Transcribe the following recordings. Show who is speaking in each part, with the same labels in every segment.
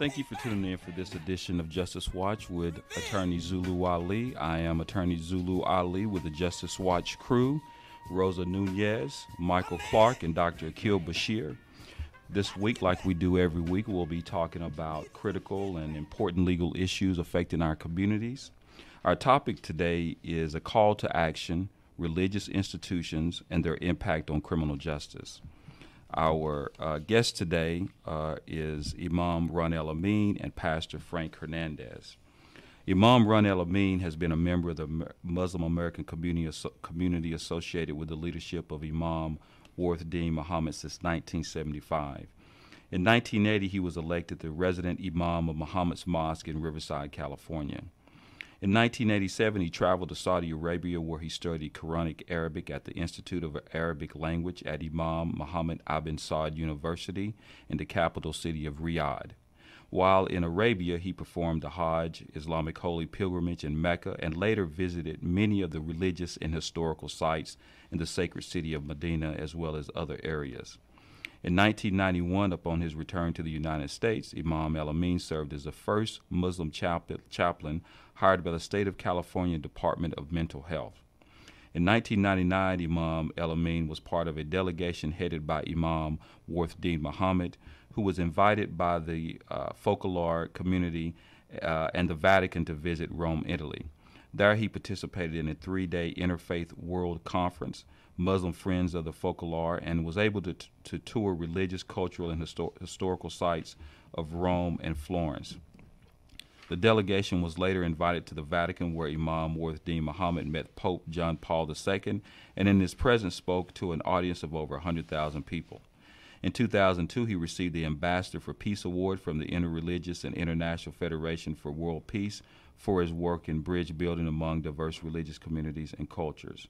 Speaker 1: Thank you for tuning in for this edition of Justice Watch with Attorney Zulu Ali. I am Attorney Zulu Ali with the Justice Watch crew, Rosa Nunez, Michael Clark, and Dr. Akil Bashir. This week, like we do every week, we'll be talking about critical and important legal issues affecting our communities. Our topic today is a call to action, religious institutions, and their impact on criminal justice. Our uh, guest today uh, is Imam Ron El Amin and Pastor Frank Hernandez. Imam Ron El Amin has been a member of the Muslim American community, community associated with the leadership of Imam Warith Deen Muhammad since 1975. In 1980, he was elected the resident Imam of Muhammad's Mosque in Riverside, California. In 1987, he traveled to Saudi Arabia where he studied Quranic Arabic at the Institute of Arabic Language at Imam Muhammad ibn Saud University in the capital city of Riyadh. While in Arabia, he performed the Hajj, Islamic holy pilgrimage in Mecca, and later visited many of the religious and historical sites in the sacred city of Medina as well as other areas. In 1991, upon his return to the United States, Imam El Amin served as the first Muslim chaplain hired by the State of California Department of Mental Health. In 1999, Imam El Amin was part of a delegation headed by Imam Warith Deen Muhammad, who was invited by the uh, Focolare community uh, and the Vatican to visit Rome, Italy. There, he participated in a three day Interfaith World Conference, Muslim Friends of the Focolare, and was able to, t- to tour religious, cultural, and histor- historical sites of Rome and Florence. The delegation was later invited to the Vatican, where Imam Warith Deen Muhammad met Pope John Paul II, and in his presence spoke to an audience of over 100,000 people. In 2002, he received the Ambassador for Peace Award from the Interreligious and International Federation for World Peace for his work in bridge building among diverse religious communities and cultures.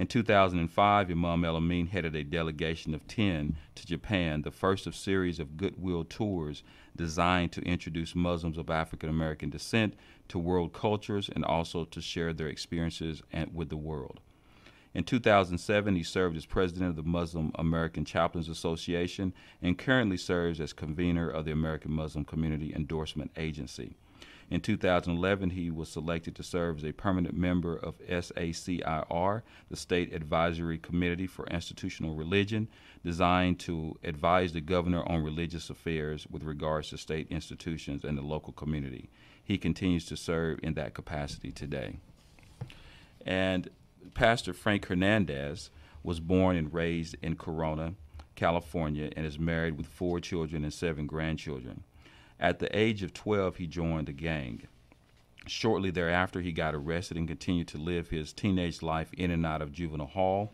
Speaker 1: In 2005, Imam El Amin headed a delegation of 10 to Japan, the first of a series of goodwill tours designed to introduce Muslims of African American descent to world cultures and also to share their experiences with the world. In 2007, he served as president of the Muslim American Chaplains Association and currently serves as convener of the American Muslim Community Endorsement Agency. In 2011, he was selected to serve as a permanent member of SACIR, the State Advisory Committee for Institutional Religion, designed to advise the governor on religious affairs with regards to state institutions and the local community. He continues to serve in that capacity today. And Pastor Frank Hernandez was born and raised in Corona, California, and is married with four children and seven grandchildren. At the age of 12, he joined a gang. Shortly thereafter, he got arrested and continued to live his teenage life in and out of juvenile hall.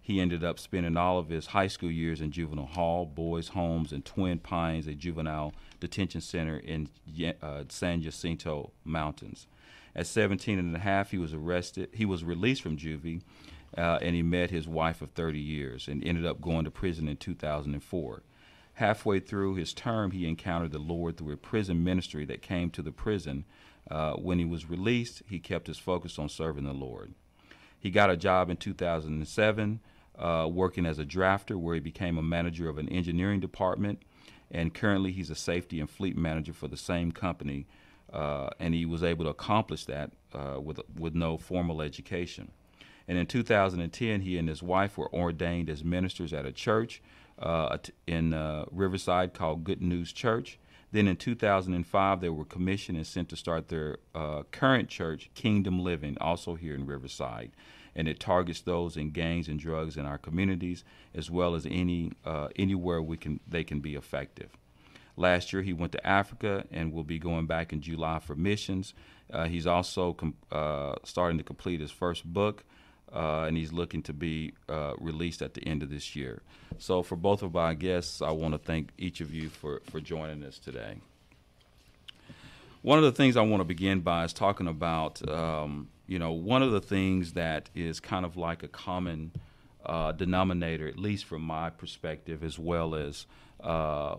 Speaker 1: He ended up spending all of his high school years in juvenile hall, boys' homes, and Twin Pines, a juvenile detention center in uh, San Jacinto Mountains. At 17 and a half, he was arrested. He was released from juvie, uh, and he met his wife of 30 years and ended up going to prison in 2004. Halfway through his term, he encountered the Lord through a prison ministry that came to the prison. Uh, when he was released, he kept his focus on serving the Lord. He got a job in 2007 uh, working as a drafter, where he became a manager of an engineering department. And currently, he's a safety and fleet manager for the same company. Uh, and he was able to accomplish that uh, with, with no formal education. And in 2010, he and his wife were ordained as ministers at a church uh, in uh, Riverside called Good News Church. Then in 2005, they were commissioned and sent to start their uh, current church, Kingdom Living, also here in Riverside. And it targets those in gangs and drugs in our communities, as well as any uh, anywhere we can they can be effective. Last year, he went to Africa and will be going back in July for missions. Uh, he's also uh, starting to complete his first book, uh, and he's looking to be uh, released at the end of this year. So, for both of our guests, I want to thank each of you for, for joining us today. One of the things I want to begin by is talking about, um, you know, one of the things that is kind of like a common uh, denominator, at least from my perspective, as well as uh,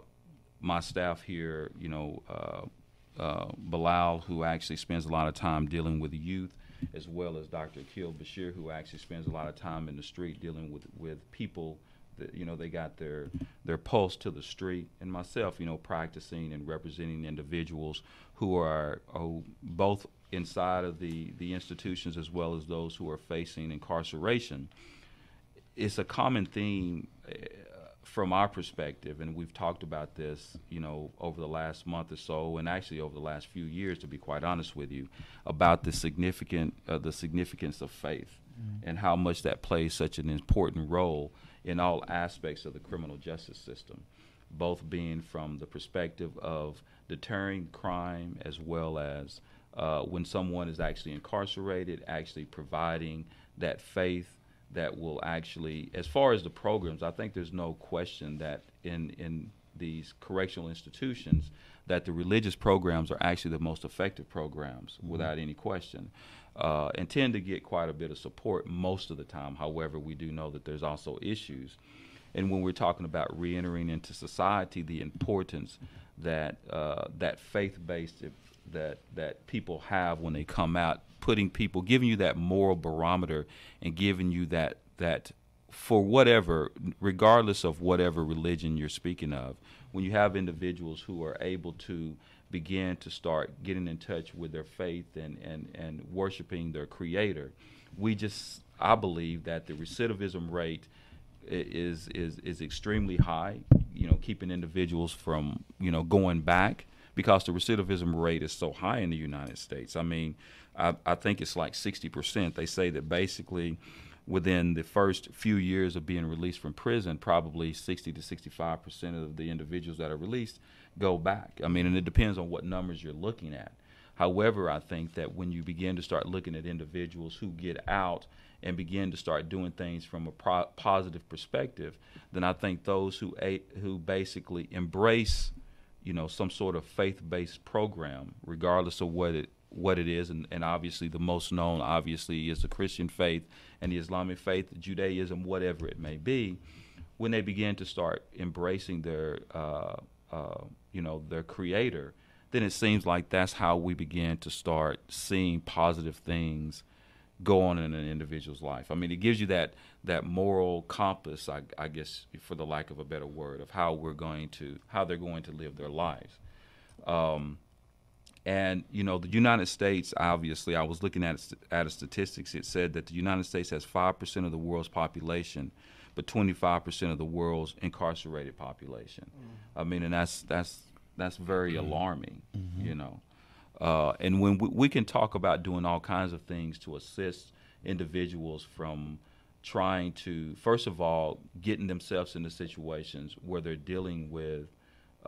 Speaker 1: my staff here, you know, uh, uh, Bilal, who actually spends a lot of time dealing with youth as well as Dr. Akil Bashir, who actually spends a lot of time in the street dealing with, with people the, you know they got their their pulse to the street, and myself, you know, practicing and representing individuals who are, are both inside of the the institutions as well as those who are facing incarceration. It's a common theme. Eh, From our perspective, and we've talked about this, you know, over the last month or so, and actually over the last few years, to be quite honest with you, about the significant uh, the significance of faith mm-hmm. and how much that plays such an important role in all aspects of the criminal justice system, both being from the perspective of deterring crime as well as uh, when someone is actually incarcerated, actually providing that faith that will actually, as far as the programs, I think there's no question that in in these correctional institutions that the religious programs are actually the most effective programs mm-hmm. without any question uh, and tend to get quite a bit of support most of the time. However, we do know that there's also issues. And when we're talking about reentering into society, the importance that uh, that faith-based that that people have when they come out, putting people, giving you that moral barometer, and giving you that that for whatever, regardless of whatever religion you're speaking of, when you have individuals who are able to begin to start getting in touch with their faith and, and, and worshiping their creator, we just, I believe that the recidivism rate is, is, is extremely high, you know, keeping individuals from, you know, going back because the recidivism rate is so high in the United States. I mean, I, I think it's like 60%. They say that basically within the first few years of being released from prison, probably 60 to 65 percent of the individuals that are released go back. I mean, and it depends on what numbers you're looking at. However, I think that when you begin to start looking at individuals who get out and begin to start doing things from a pro- positive perspective, then I think those who a- who basically embrace, you know, some sort of faith-based program, regardless of what it what it is, and, and obviously the most known, obviously, is the Christian faith and the Islamic faith, Judaism, whatever it may be. When they begin to start embracing their uh, uh, you know, their creator, then it seems like that's how we begin to start seeing positive things go on in an individual's life. I mean, it gives you that that moral compass, I, I, guess, for the lack of a better word, of how we're going to how they're going to live their lives. Um, and you know, the United States, obviously, I was looking at at a statistics. It said that the United States has five percent of the world's population but 25% of the world's incarcerated population. Mm. I mean, and that's that's that's very mm-hmm. alarming, mm-hmm. you know. Uh, and when we, we, can talk about doing all kinds of things to assist individuals from trying to, first of all, getting themselves into situations where they're dealing with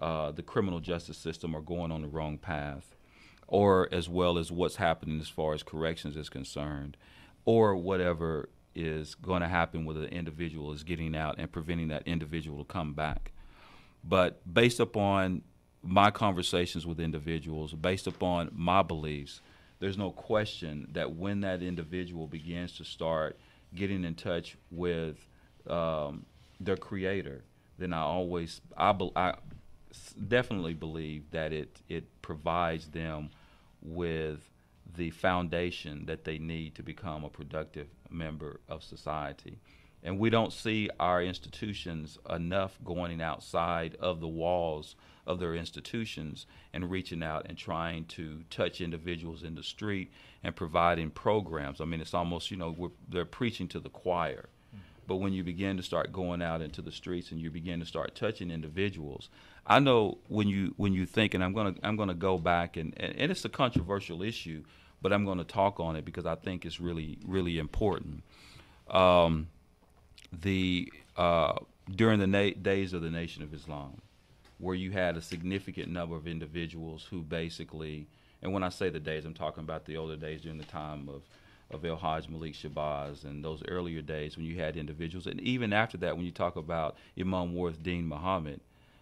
Speaker 1: uh, the criminal justice system or going on the wrong path, or as well as what's happening as far as corrections is concerned, or whatever is going to happen with an individual is getting out and preventing that individual to come back. But based upon my conversations with individuals, based upon my beliefs, there's no question that when that individual begins to start getting in touch with um, their creator, then I always I, be, I definitely believe that it it provides them with the foundation that they need to become a productive member of society. And we don't see our institutions enough going outside of the walls of their institutions and reaching out and trying to touch individuals in the street and providing programs. I mean, it's almost, you know, they're preaching to the choir. But when you begin to start going out into the streets and you begin to start touching individuals, I know when you when you think, and I'm gonna I'm gonna go back and, and, and it's a controversial issue, but I'm going to talk on it because I think it's really, really important. Um, the uh, during the na- days of the Nation of Islam, where you had a significant number of individuals who basically, and when I say the days, I'm talking about the older days during the time of of El Hajj Malik Shabazz and those earlier days when you had individuals, and even after that, when you talk about Imam Warith Deen Muhammad,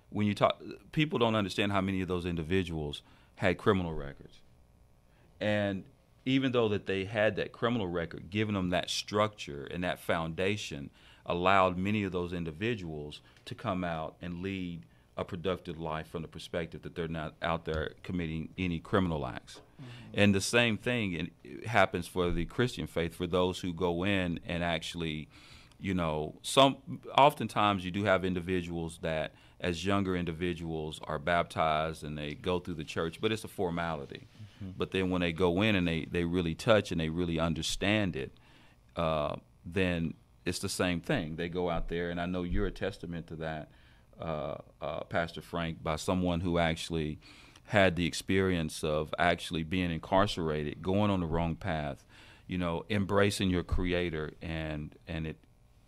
Speaker 1: when you talk, people don't understand how many of those individuals had criminal records. And even though that they had that criminal record, giving them that structure and that foundation allowed many of those individuals to come out and lead a productive life from the perspective that they're not out there committing any criminal acts. Mm-hmm. And the same thing happens for the Christian faith for those who go in and actually you know, some oftentimes you do have individuals that, as younger individuals, are baptized and they go through the church, but it's a formality. Mm-hmm. But then when they go in and they, they really touch and they really understand it, uh, then it's the same thing. They go out there, and I know you're a testament to that, Pastor Frank, by someone who actually had the experience of actually being incarcerated, going on the wrong path, you know, embracing your Creator, and and it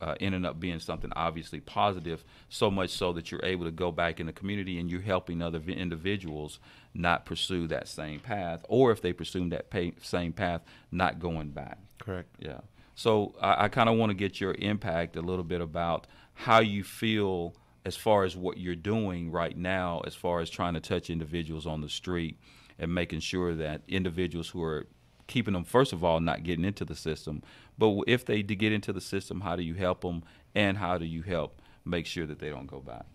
Speaker 1: uh, ended up being something obviously positive, so much so that you're able to go back in the community and you're helping other individuals not pursue that same path, or if they pursue that pay, same path, not going back.
Speaker 2: Correct.
Speaker 1: Yeah. So I, I kind of want to get your impact a little bit about how you feel as far as what you're doing right now, as far as trying to touch individuals on the street and making sure that individuals who are keeping them, first of all, not getting into the system, but if they do get into the system, how do you help them and how do you help make sure that they don't go back?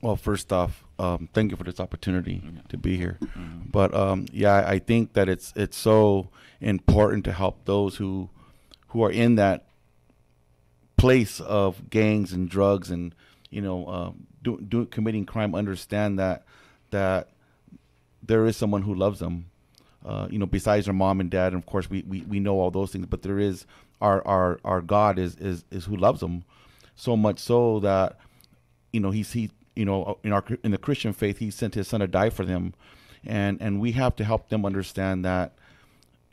Speaker 2: Well, first off, um, thank you for this opportunity to be here. Mm-hmm. But um, yeah, I think that it's it's so important to help those who who are in that place of gangs and drugs and you know uh, do, do, committing crime understand that that there is someone who loves them. Uh, you know besides their mom and dad and of course we, we, we know all those things but there is our our, our God is, is is who loves them so much so that you know he's he you know in our in the Christian faith he sent his son to die for them. And and we have to help them understand that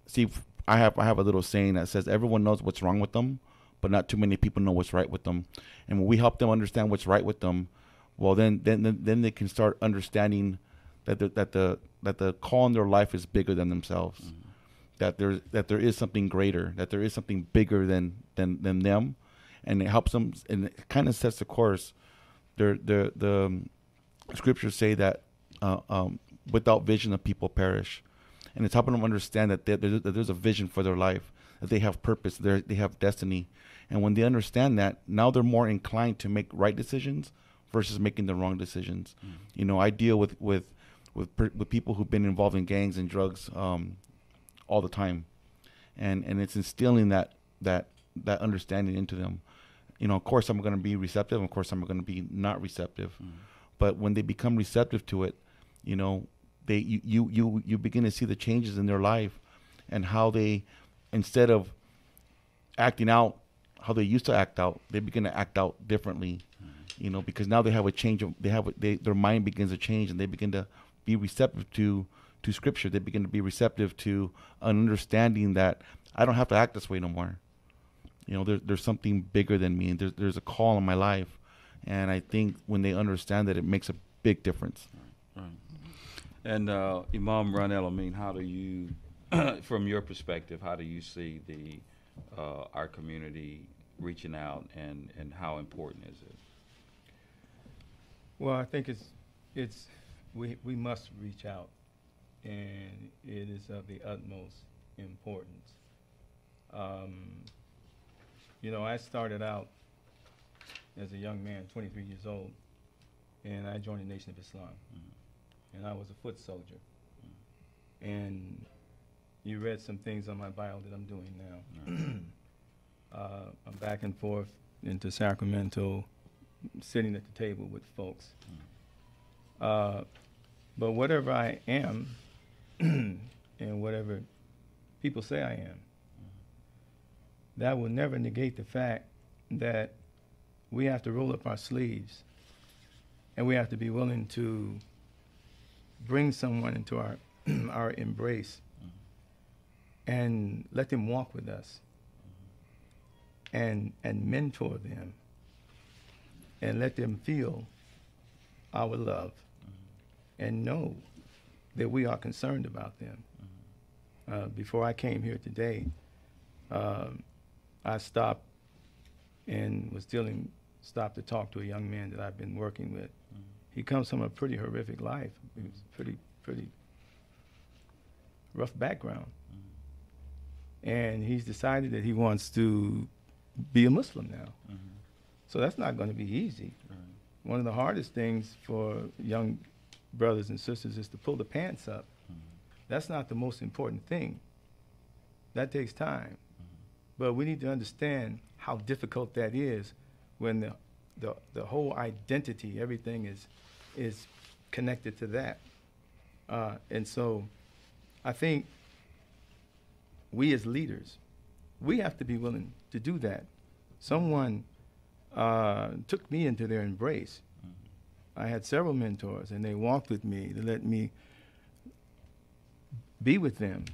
Speaker 2: see I have I have a little saying that says everyone knows what's wrong with them, but not too many people know what's right with them. And when we help them understand what's right with them, well then then then they can start understanding that the, that the that the call in their life is bigger than themselves. Mm-hmm. That there that there is something greater, that there is something bigger than than than them, and it helps them and it kind of sets the course. There the the um, scriptures say that uh, um, without vision the people perish and it's helping them understand that, that there's a vision for their life, that they have purpose, they have destiny, and when they understand that, now they're more inclined to make right decisions versus making the wrong decisions. Mm. You know, I deal with with with with people who've been involved in gangs and drugs um, all the time, and and it's instilling that that that understanding into them. You know, of course, I'm going to be receptive. Of course, I'm going to be not receptive. Mm. But when they become receptive to it, you know, they you, you you you begin to see the changes in their life and how they instead of acting out how they used to act out they begin to act out differently you know because now they have a change of they have a, they, their mind begins to change and they begin to be receptive to to scripture they begin to be receptive to an understanding that i don't have to act this way no more you know there, there's something bigger than me and there's, there's a call in my life and i think when they understand that it makes a big difference right. Right.
Speaker 1: And uh, Imam Ron El Amin, how do you, from your perspective, how do you see the uh, our community reaching out, and, and how important is it?
Speaker 3: Well, I think it's it's we we must reach out, and it is of the utmost importance. Um, you know, I started out as a young man, 23 years old, and I joined the Nation of Islam. Mm-hmm and I was a foot soldier. And you read some things on my bio that I'm doing now. uh, I'm back and forth into Sacramento, sitting at the table with folks. Uh, but whatever I am, and whatever people say I am, that will never negate the fact that we have to roll up our sleeves and we have to be willing to bring someone into our our embrace. And let them walk with us and and mentor them and let them feel our love and know that we are concerned about them. Uh, before I came here today, um, I stopped and was dealing, stopped to talk to a young man that I've been working with he comes from a pretty horrific life. He was pretty, pretty rough background. And he's decided that he wants to be a Muslim now. Mm-hmm. So that's not going to be easy. Right. One of the hardest things for young brothers and sisters is to pull the pants up. Mm-hmm. That's not the most important thing. That takes time. Mm-hmm. But we need to understand how how difficult that is when the, the, the whole identity, everything is, is connected to that. Uh, and so I think we as leaders, we have to be willing to do that. Someone uh, took me into their embrace. I had several mentors, and they walked with me They let me be with them,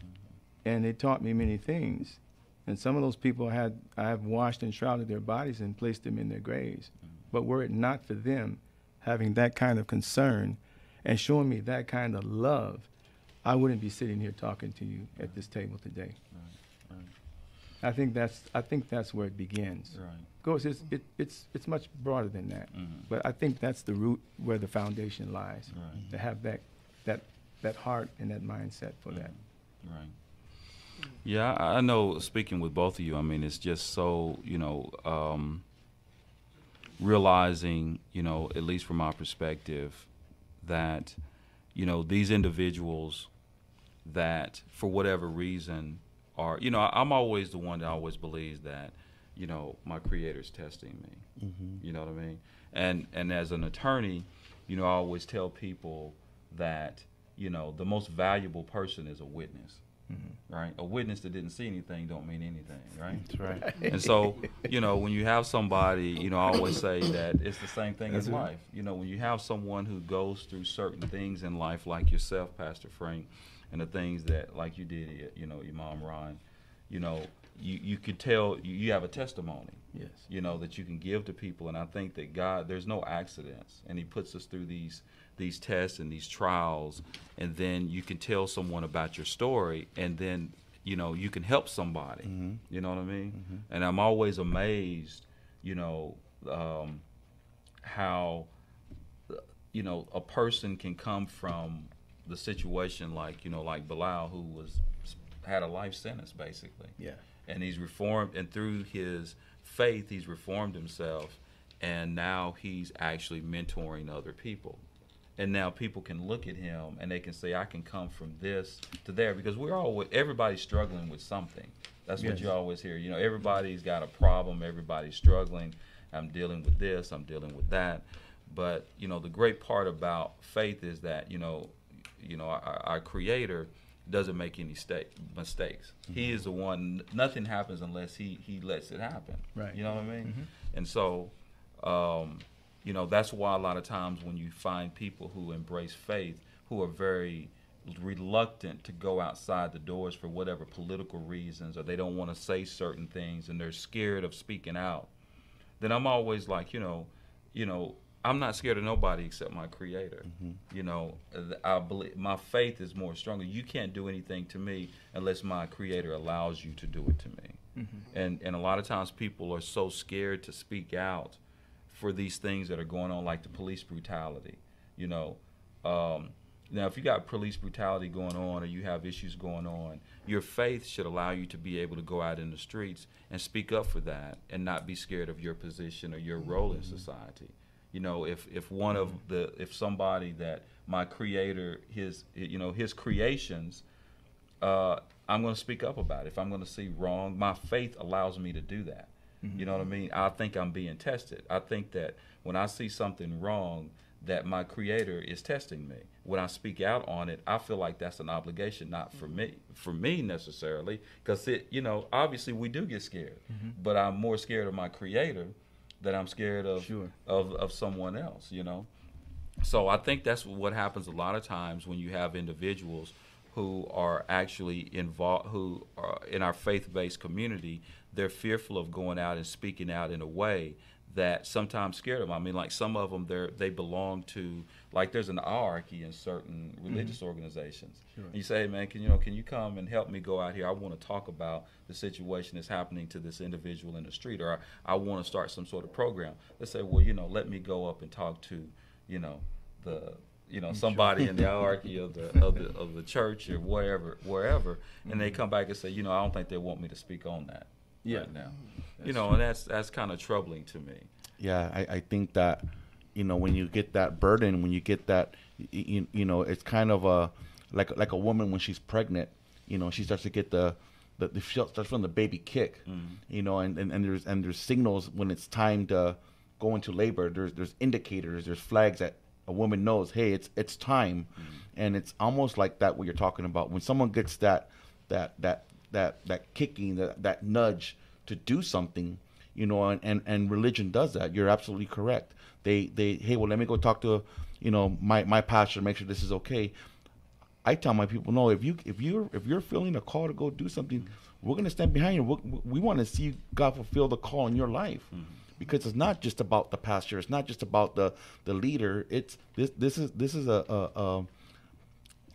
Speaker 3: and they taught me many things. And some of those people I had I have washed and shrouded their bodies and placed them in their graves. But were it not for them having that kind of concern and showing me that kind of love, I wouldn't be sitting here talking to you at this table today.
Speaker 1: Right,
Speaker 3: I think that's I think that's where it begins.
Speaker 1: right,
Speaker 3: Goes it's it, it's it's much broader than that.
Speaker 1: Mhm.
Speaker 3: But I think that's the root where the foundation lies.
Speaker 1: Right.
Speaker 3: To have that that that heart and that mindset for that.
Speaker 1: right. Yeah, I I know. Speaking with both of you, I mean, it's just so you know, um, realizing you know, at least from my perspective, that you know these individuals that for whatever reason are you know I- I'm always the one that always believes that you know my creator's testing me.
Speaker 2: Mm-hmm.
Speaker 1: You know what I mean? And and as an attorney, you know, I always tell people that you know the most valuable person is a witness, right? A witness that didn't see anything don't mean anything, right?
Speaker 2: That's right.
Speaker 1: and so, you know, when you have somebody, you know, I always say that it's the same thing
Speaker 3: That's
Speaker 1: in life. You know, when you have someone who goes through certain things in life, like yourself, Pastor Frank, and the things that, like you did, you know, Imam Ron, you know, you, you could tell you, you have a testimony
Speaker 3: Yes.
Speaker 1: you know that you can give to people and i think that god there's no accidents and he puts us through these these tests and these trials and then you can tell someone about your story and then you know you can help somebody
Speaker 2: Mhm.
Speaker 1: you know what i mean
Speaker 2: Mhm.
Speaker 1: and i'm always amazed you know um, how you know a person can come from the situation like you know like Bilal who was had a life sentence basically.
Speaker 3: Yeah.
Speaker 1: and he's reformed and through his faith he's reformed himself and now he's actually mentoring other people. And now people can look at him and they can say i can come from this to there because we're all everybody's struggling with something. That's what you always hear. You know everybody's got a problem everybody's struggling. I'm dealing with this i'm dealing with that. But you know the great part about faith is that you know you know our, our creator doesn't make any sta- mistakes he is the one nothing happens unless he he lets it happen
Speaker 3: Right.
Speaker 1: you know what i mean
Speaker 3: Mhm.
Speaker 1: and so um, you know that's why a lot of times when you find people who embrace faith who are very reluctant to go outside the doors for whatever political reasons or they don't want to say certain things and they're scared of speaking out then i'm always like you know you know i'm not scared of nobody except my creator. You know i believe my faith is more stronger. You can't do anything to me unless my creator allows you to do it to me.
Speaker 3: Mm-hmm.
Speaker 1: and and a lot of times people are so scared to speak out for these things that are going on like the police brutality you know. Um, now if you got police brutality going on or you have issues going on your faith should allow you to be able to go out in the streets and speak up for that and not be scared of your position or your role in society you know if if one of the if somebody that my creator his you know his creations uh, I'm going to speak up about it. If I'm going to see wrong, my faith allows me to do that. You know what I mean? I think I'm being tested. I think that when I see something wrong, that my creator is testing me. When I speak out on it, I feel like that's an obligation, not for me, for me necessarily, because it, you know, obviously we do get scared, but I'm more scared of my creator than I'm scared of
Speaker 3: Sure.
Speaker 1: of of someone else. You know, so I think that's what happens a lot of times when you have individuals who are actually involved, who are in our faith-based community. They're fearful of going out and speaking out in a way that sometimes scared them. I mean, like some of them, they they belong to like there's an hierarchy in certain mm-hmm. religious organizations.
Speaker 3: Sure.
Speaker 1: And you say, hey, man, can you know, can you come and help me go out here? I want to talk about the situation that's happening to this individual in the street, or I, I want to start some sort of program. They say, well, you know, let me go up and talk to, you know, the you know mm, somebody in the hierarchy of the of the of the church or wherever wherever, and they mm-hmm. come back and say, you know, I don't think they want me to speak on that
Speaker 3: Yeah.
Speaker 1: right now. you
Speaker 3: That's
Speaker 1: know, and that's that's kind of troubling to me.
Speaker 2: yeah I, I think that you know when you get that burden when you get that you, you know it's kind of a like like a woman when she's pregnant you know she starts to get the the, the feel- starts feeling the baby kick,
Speaker 1: Mm-hmm.
Speaker 2: you know, and, and, and there's and there's signals when it's time to go into labor. There's there's indicators, there's flags that a woman knows, hey, it's it's time, and it's almost like that what you're talking about. When someone gets that that that that that kicking, that that nudge to do something, you know, and, and, and religion does that. You're absolutely correct. They they hey, well, let me go talk to, you know, my my pastor, make sure this is okay. I tell my people, no, if you if you're if you're feeling a call to go do something, we're gonna stand behind you. we we want to see God fulfill the call in your life, mm-hmm. because it's not just about the pastor. It's not just about the the leader. It's this this is this is a, a, a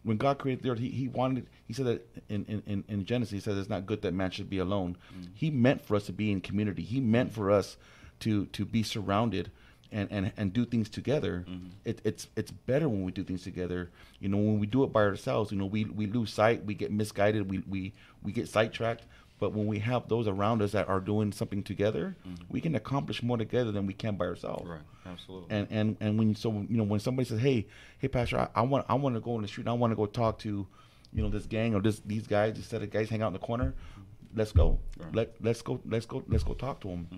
Speaker 2: when God created the earth, he, he wanted he said that in, in, in- Genesis, he says it's not good that man should be alone. Mm. He meant for us to be in community. He meant for us to to be surrounded and, and, and do things together. Mm-hmm. It, it's it's better when we do things together. You know, when we do it by ourselves, you know, we, we lose sight, we get misguided, we, we, we get sidetracked. But when we have those around us that are doing something together, we can accomplish more together than we can by ourselves
Speaker 1: Right. Absolutely.
Speaker 2: and and and when so you know when somebody says hey hey pastor i, I want i want to go on the street and i want to go talk to you know this gang or this these guys instead of guys hang out in the corner let's go
Speaker 1: Right.
Speaker 2: let let's go let's go let's go talk to them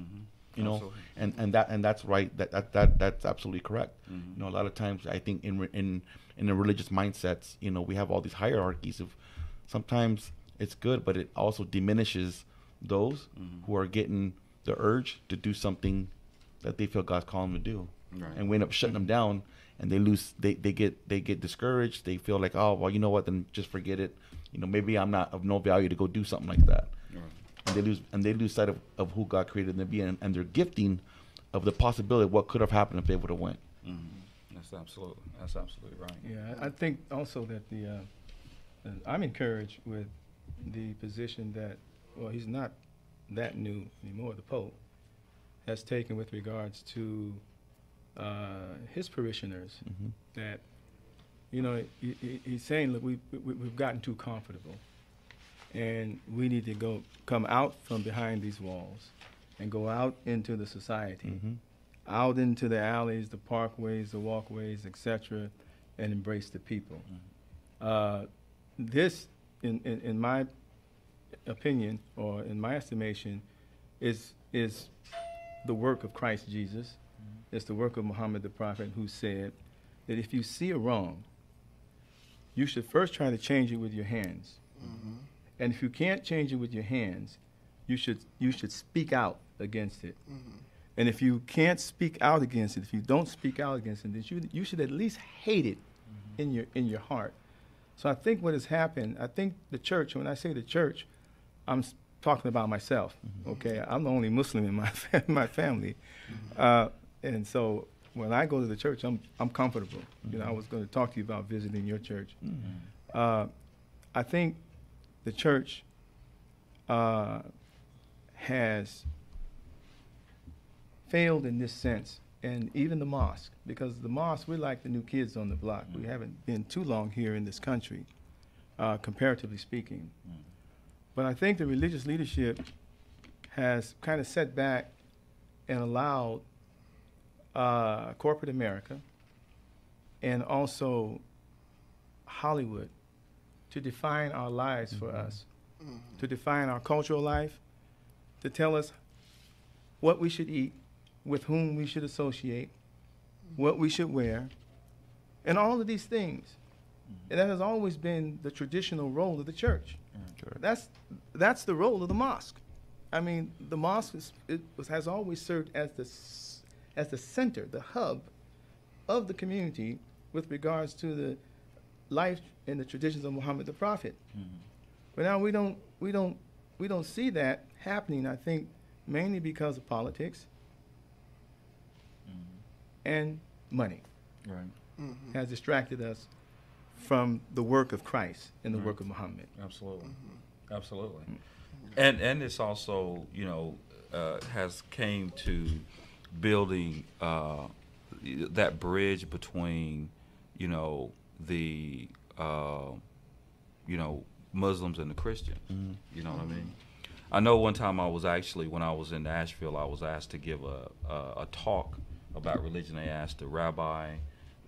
Speaker 2: you know
Speaker 1: Absolutely.
Speaker 2: and and that and that's right that that, that that's absolutely correct
Speaker 1: Mhm.
Speaker 2: you know a lot of times i think in in in the religious mindsets you know we have all these hierarchies of sometimes it's good but it also diminishes those
Speaker 1: Mhm.
Speaker 2: who are getting the urge to do something that they feel god's calling them to do
Speaker 1: Right.
Speaker 2: and we end up shutting them down and they lose they, they get they get discouraged they feel like oh well you know what then just forget it you know maybe i'm not of no value to go do something like that
Speaker 1: Right.
Speaker 2: and they lose and they lose sight of, of who god created them to be and, and their gifting of the possibility of what could have happened if they would have went
Speaker 1: Mhm. That's absolutely. That's absolutely right.
Speaker 3: Yeah, I I think also that the, uh, I'm encouraged with the position that, well, he's not that new anymore, the Pope has taken with regards to uh, his parishioners,
Speaker 2: hmm
Speaker 3: that, you know, he, he, he's saying, look, we, we, we've gotten too comfortable. And we need to go, come out from behind these walls and go out into the society
Speaker 2: hmm
Speaker 3: out into the alleys, the parkways, the walkways, etc., and embrace the people. Uh, this, in, in, in my opinion, or in my estimation, is is the work of Christ Jesus. Mm-hmm. It's the work of Muhammad the Prophet, who said that if you see a wrong, you should first try to change it with your hands. Mm-hmm. And if you can't change it with your hands, you should you should speak out against it. Mm-hmm. And if you can't speak out against it, if you don't speak out against it, then you, you should at least hate it in your in your heart. So I think what has happened, I think the church, when I say the church, I'm talking about myself. Okay, I'm the only Muslim in my fa- my family, uh, and so when I go to the church, I'm I'm comfortable. You know, I was going to talk to you about visiting your church. Uh, I think the church uh, has failed in this sense, and even the mosque, because the mosque, we're like the new kids on the block. We haven't been too long here in this country, uh, comparatively speaking. But I think the religious leadership has kind of set back and allowed uh, corporate America and also Hollywood to define our lives for us, to define our cultural life, to tell us what we should eat, with whom we should associate, what we should wear, and all of these things. And that has always been the traditional role of the church. That's that's the role of the mosque. I mean, the mosque is, it was, has always served as the as the center, the hub of the community with regards to the life and the traditions of Muhammad the Prophet. Mm-hmm. But now we don't we don't we don't see that happening. I think mainly because of politics and money
Speaker 1: Right.
Speaker 3: has distracted us from the work of Christ and the
Speaker 1: Right.
Speaker 3: work of Muhammad.
Speaker 1: Absolutely. Absolutely. And and it's also you know uh, has came to building uh, that bridge between you know the uh, you know Muslims and the Christians. You know what I mean? I know one time I was actually when I was in Nashville, I was asked to give a a, a talk about religion. They asked the rabbi,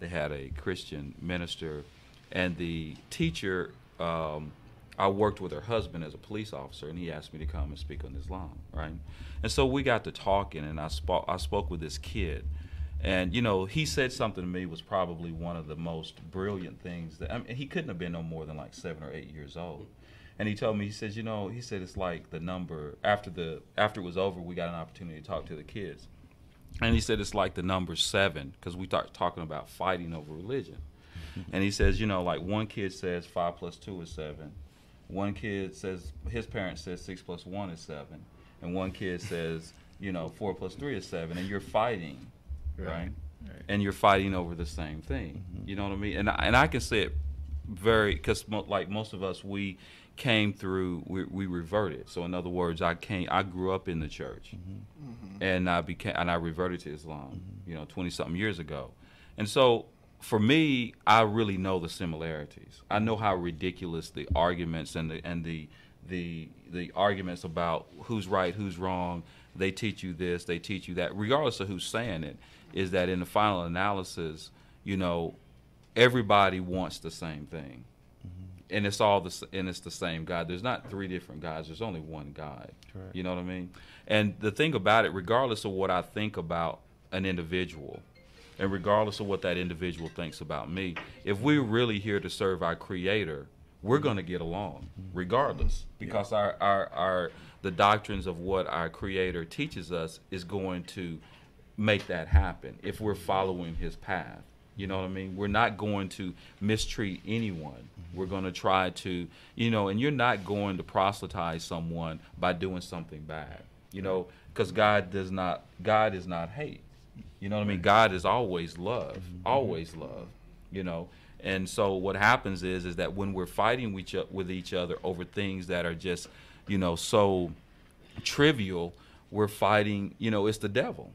Speaker 1: they had a Christian minister, and the teacher um, I worked with her husband as a police officer, and he asked me to come and speak on Islam, right? And so we got to talking, and I spoke. I spoke with this kid, and you know, he said something to me was probably one of the most brilliant things that I mean, he couldn't have been no more than like seven or eight years old. And he told me, he says, you know, he said it's like the number after the after it was over, we got an opportunity to talk to the kids, and he said it's like the number seven because we start talking about fighting over religion. And he says, you know, like one kid says five plus two is seven. One kid says his parent says six plus one is seven, and one kid says, you know, four plus three is seven, and you're fighting, right?
Speaker 3: Right.
Speaker 1: And you're fighting over the same thing. Mm-hmm. You know what I mean? And I, and I can say it very because mo- like most of us, we came through, we, we reverted. So in other words, I came, I grew up in the church, mm-hmm. Mm-hmm. and I became, and I reverted to Islam, mm-hmm. you know, twenty something years ago, and so for me, I really know the similarities. I know how ridiculous the arguments and the and the the the arguments about who's right, who's wrong. They teach you this, they teach you that, regardless of who's saying it. Is that in the final analysis, you know, everybody wants the same thing, and it's all the and it's the same God. There's not three different gods. There's only one God. You know what I mean? And the thing about it, regardless of what I think about an individual, and regardless of what that individual thinks about me, if we're really here to serve our Creator, we're going to get along, regardless, because our, our our the doctrines of what our Creator teaches us is going to make that happen if we're following His path. You know what I mean? We're not going to mistreat anyone. Mm-hmm. We're going to try to, you know, and you're not going to proselytize someone by doing something bad. You know, because God does not, God is not hate. You know what I mean? God is always love, mm-hmm. Mm-hmm. always love. You know, and so what happens is, is that when we're fighting with each, with each other over things that are just, you know, so trivial, we're fighting. You know, it's the devil.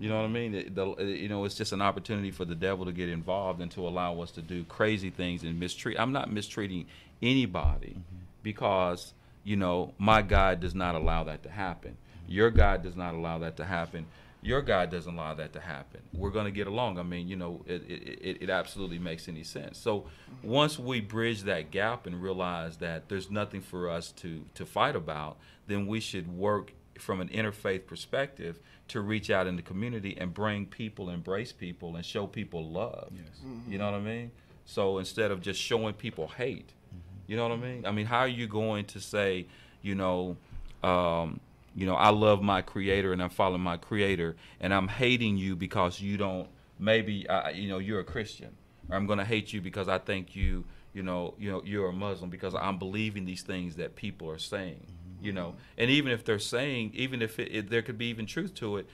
Speaker 1: You know what I mean? It- the, you know, it's just an opportunity for the devil to get involved and to allow us to do crazy things and mistreat. I'm not mistreating anybody mm-hmm. because you know my God does not allow that to happen. Mm-hmm. Your God does not allow that to happen. Your God doesn't allow that to happen. We're going to get along. I mean, you know, it, it, it, it absolutely makes any sense. So mm-hmm. once we bridge that gap and realize that there's nothing for us to, to fight about, then we should work from an interfaith perspective to reach out in the community and bring people, embrace people, and show people love.
Speaker 3: Yes.
Speaker 1: You know what I mean? So instead of just showing people hate, you know what I mean? I mean, how are you going to say, you know, um, you know, I love my creator and I'm following my creator, and I'm hating you because you don't maybe, uh, you know, you're a Christian, or I'm going to hate you because I think you, you know, you know, you're a Muslim because I'm believing these things that people are saying, you know, and even if they're saying, even if it, it, there could be even truth to it,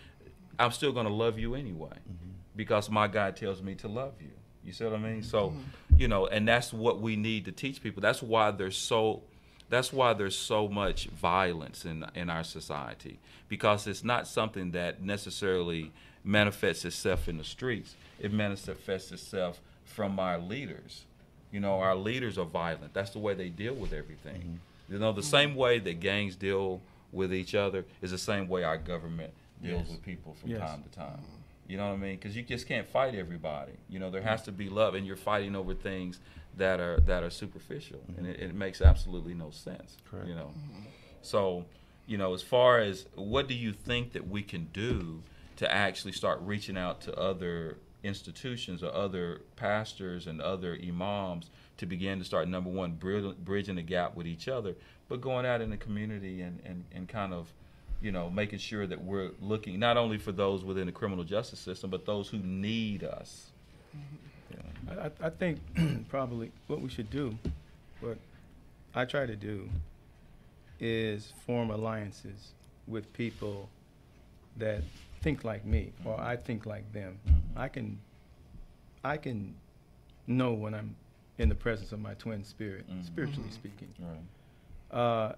Speaker 1: I'm still going to love you anyway mm-hmm. because my God tells me to love you. You see what I mean? So, mm-hmm. you know, and that's what we need to teach people. That's why there's so that's why there's so much violence in in our society because it's not something that necessarily manifests itself in the streets. It manifests itself from our leaders. You know, our leaders are violent. That's the way they deal with everything. Mm-hmm. You know, the mm-hmm. same way that gangs deal with each other is the same way our government deals
Speaker 3: Yes.
Speaker 1: with people from
Speaker 3: Yes.
Speaker 1: time to time. You know what I mean? Because you just can't fight everybody. You know, there has to be love, and you're fighting over things that are that are superficial, and mm-hmm. it, it makes absolutely no sense.
Speaker 2: Correct.
Speaker 1: You know, mm-hmm. so you know, as far as what do you think that we can do to actually start reaching out to other institutions or other pastors and other imams to begin to start number one bridging the gap with each other, but going out in the community and, and, and kind of you know, making sure that we're looking not only for those within the criminal justice system, but those who need us. Yeah.
Speaker 3: I, I- I think probably what we should do, what I try to do, is form alliances with people that think like me, or I think like them. I can, I can know when I'm in the presence of my twin spirit,
Speaker 1: Mhm.
Speaker 3: spiritually speaking.
Speaker 1: Right.
Speaker 3: uh,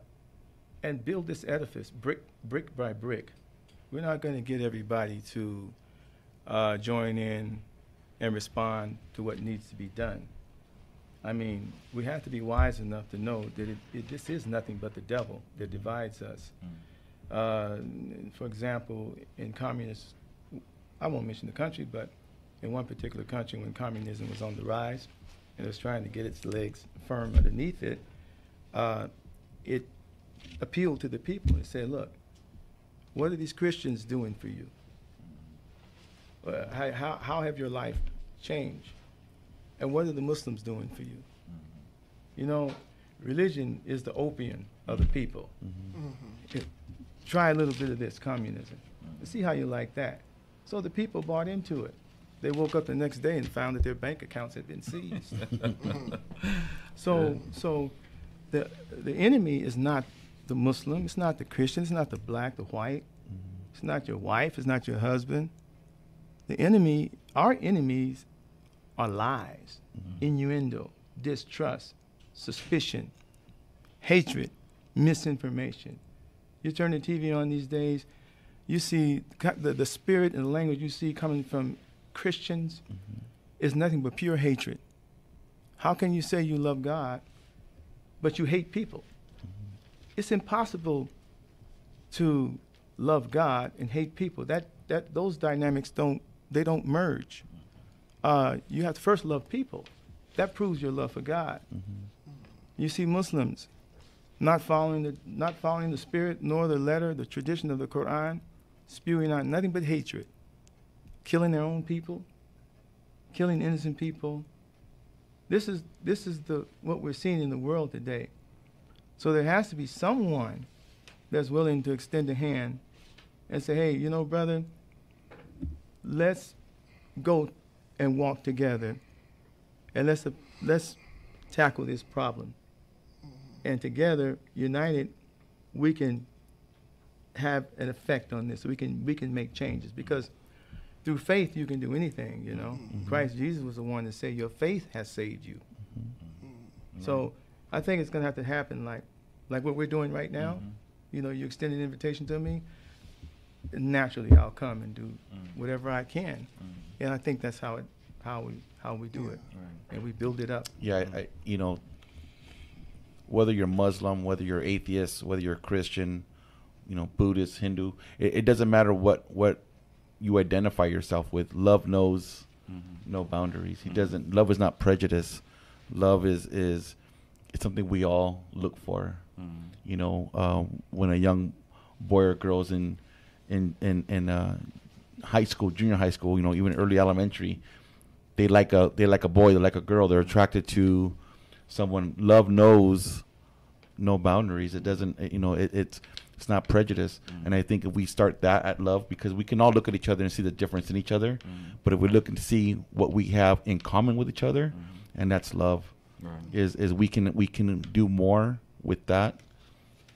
Speaker 3: and build this edifice brick brick by brick. We're not going to get everybody to uh, join in and respond to what needs to be done. I mean, we have to be wise enough to know that it, it, this is nothing but the devil that divides us. Uh, for example, in communist, I won't mention the country, but in one particular country when communism was on the rise and it was trying to get its legs firm underneath it, uh, it appealed to the people. and said, look, what are these Christians doing for you? Uh, how, how, how have your life changed? And what are the Muslims doing for you? You know, religion is the opium of the people. It- try a little bit of this communism. See how you like that. So the people bought into it. They woke up the next day and found that their bank accounts had been seized. so, so the the enemy is not the Muslim. It's not the Christian. It's not the black, the white. Mm-hmm. It's not your wife. It's not your husband. The enemy, our enemies, are lies, mm-hmm. innuendo, distrust, suspicion, hatred, misinformation. You turn the TV on these days, you see the, the spirit and the language you see coming from Christians mm-hmm. is nothing but pure hatred. How can you say you love God, but you hate people? Mm-hmm. It's impossible to love God and hate people. That that those dynamics don't they don't merge. Uh, you have to first love people. That proves your love for God. Mm-hmm. You see Muslims not following the not following the spirit nor the letter, the tradition of the Quran, spewing out nothing but hatred, killing their own people, killing innocent people. This is this is the what we're seeing in the world today. So there has to be someone that's willing to extend a hand and say, "Hey, you know, brother, let's go and walk together, and let's let's tackle this problem." And together, united, we can have an effect on this. We can we can make changes because through faith you can do anything. You know, mm-hmm. Christ Jesus was the one to say, "Your faith has saved you." Mm-hmm. So I think it's gonna have to happen like like what we're doing right now. Mm-hmm. You know, you extend an invitation to me. Naturally, I'll come and do whatever I can, and I think that's how it how we how we do it, and we build it up.
Speaker 2: Yeah, I, I, you know, whether you're Muslim, whether you're atheist, whether you're Christian, you know, Buddhist, Hindu, it, it doesn't matter what what you identify yourself with. Love knows no boundaries. He doesn't. Love is not prejudice. Love is is it's something we all look for. You know, uh, when a young boy or girl's in in in in uh, high school, junior high school, you know, even early elementary, they like a they like a boy, they like a girl. They're attracted to someone. Love knows no boundaries. It doesn't, eh, you know, it, it's it's not prejudice. Mm. And I think if we start that at love, because we can all look at each other and see the difference in each other, mm. but if we're looking to see what we have in common with each other, mm. and that's love,
Speaker 1: Right.
Speaker 2: is is we can we can do more with that,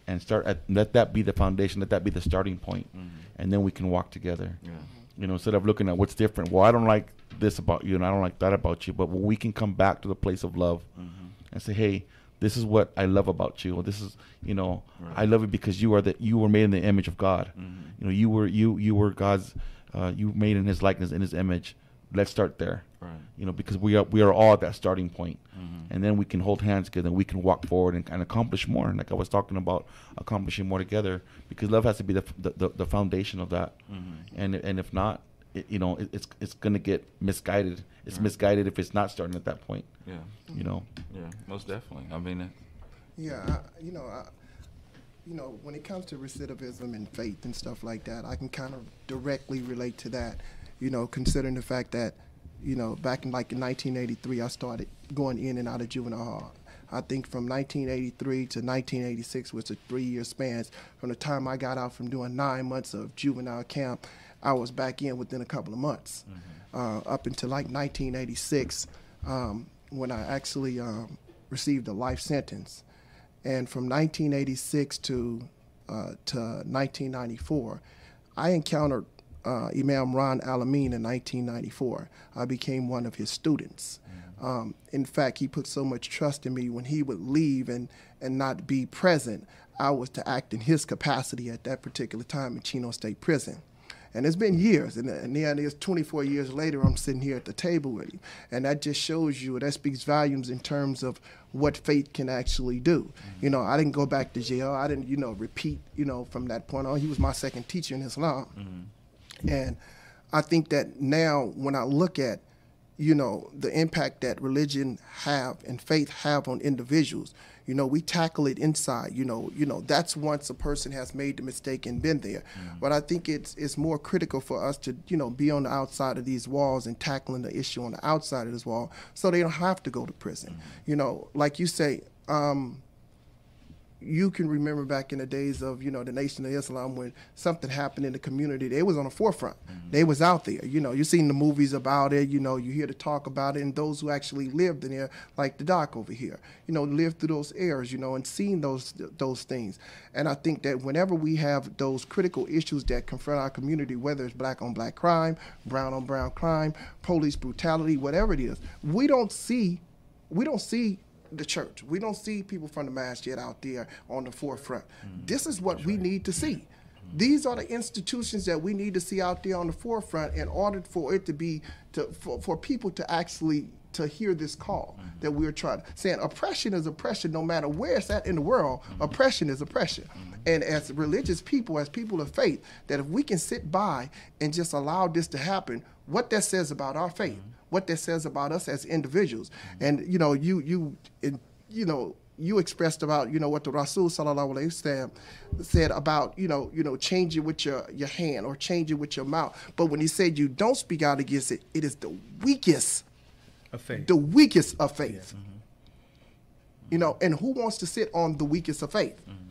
Speaker 2: and start at let that be the foundation, let that be the starting point, and then we can walk together.
Speaker 1: Yeah.
Speaker 2: You know, instead of looking at what's different. Well, I don't like this about you, and I don't like that about you. But when we can come back to the place of love mm-hmm. And say, "Hey, this is what I love about you. Or this is, you know,
Speaker 1: Right.
Speaker 2: I love it because you are that you were made in the image of God. You know, you were you you were God's, uh, you made in His likeness, in His image. Let's start there.
Speaker 1: Right.
Speaker 2: You know, because we are we are all at that starting point,
Speaker 1: Mhm.
Speaker 2: and then we can hold hands together. and We can walk forward and, and accomplish more. And like I was talking about, accomplishing more together, because love has to be the the, the, the foundation of that
Speaker 1: Mhm.
Speaker 2: and and if not, it, you know, it, it's it's gonna get misguided. It's
Speaker 1: Right.
Speaker 2: misguided if it's not starting at that point.
Speaker 1: Yeah.
Speaker 2: You know.
Speaker 1: Yeah. Most definitely. I mean, it,
Speaker 4: Yeah, I, you know, I, you know, when it comes to recidivism and faith and stuff like that, I can kind of directly relate to that. You know, considering the fact that, you know, back in like in 1983, I started going in and out of juvenile hall. I think from 1983 to 1986 was a three-year span. From the time I got out from doing nine months of juvenile camp, I was back in within a couple of months. Uh, up until like 1986, um, when I actually um, received a life sentence. And from 1986 to uh, to 1994, I encountered uh, Imam Ron El Amin in 1994. I became one of his students. Um, in fact, he put so much trust in me when he would leave and, and not be present. I was to act in his capacity at that particular time in Chino State Prison. And it's been years, and, and then it's 24 years later, I'm sitting here at the table with you. And that just shows you, that speaks volumes in terms of what faith can actually do. You know, I didn't go back to jail. I didn't, you know, repeat, you know, from that point on. He was my second teacher in Islam. Mm-hmm. And I think that now when I look at, you know, the impact that religion have and faith have on individuals. You know, we tackle it inside. You know, you know that's once a person has made the mistake and been there. Mm-hmm. But I think it's it's more critical for us to you know be on the outside of these walls and tackling the issue on the outside of this wall, so they don't have to go to prison. Mm-hmm. You know, like you say. Um, you can remember back in the days of you know the Nation of Islam when something happened in the community, they was on the forefront. Mm-hmm. They was out there. You know, you seen the movies about it. You know, you hear the talk about it, and those who actually lived in there, like the doc over here, you know, lived through those eras. You know, and seen those those things. And I think that whenever we have those critical issues that confront our community, whether it's black on black crime, brown on brown crime, police brutality, whatever it is, we don't see we don't see the church. We don't see people from the masjid out there on the forefront. Mm. This is what That's we right. need to see. Mm. These are the institutions that we need to see out there on the forefront in order for it to be to for, for people to actually to hear this call mm-hmm. that we're trying to saying oppression is oppression no matter where it's at in the world mm-hmm. oppression is oppression mm-hmm. and as religious people as people of faith that if we can sit by and just allow this to happen what that says about our faith what that says about us as individuals. And you know, you you you know you expressed about you know what the Rasul sallallahu alaihi wasallam said about you know you know changing with your your hand or changing with your mouth. But when he said you don't speak out against it, it is the weakest
Speaker 3: of faith.
Speaker 4: The weakest of faith. Yeah. Mm-hmm. You know, and who wants to sit on the weakest of faith? Mm-hmm.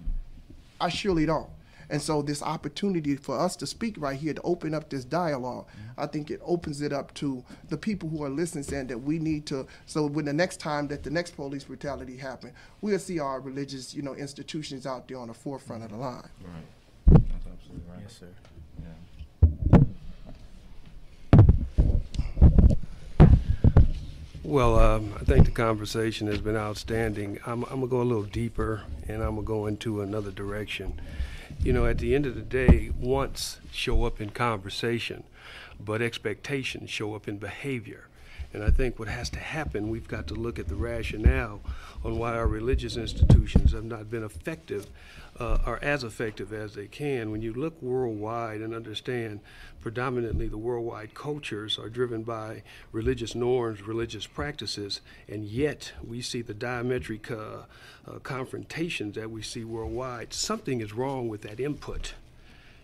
Speaker 4: I surely don't. And so this opportunity for us to speak right here, to open up this dialogue, mm-hmm. I think it opens it up to the people who are listening saying that we need to, so when the next time that the next police brutality happen, we'll see our religious, you know, institutions out there on the forefront of the line.
Speaker 1: Right. That's absolutely right.
Speaker 3: Yes, sir.
Speaker 5: Well, um, I think the conversation has been outstanding. I'm, I'm going to go a little deeper and I'm going to go into another direction you know, at the end of the day, wants show up in conversation, but expectations show up in behavior. And I think what has to happen, we've got to look at the rationale on why our religious institutions have not been effective uh, are as effective as they can. When you look worldwide and understand predominantly the worldwide cultures are driven by religious norms, religious practices, and yet we see the diametric uh, uh, confrontations that we see worldwide, something is wrong with that input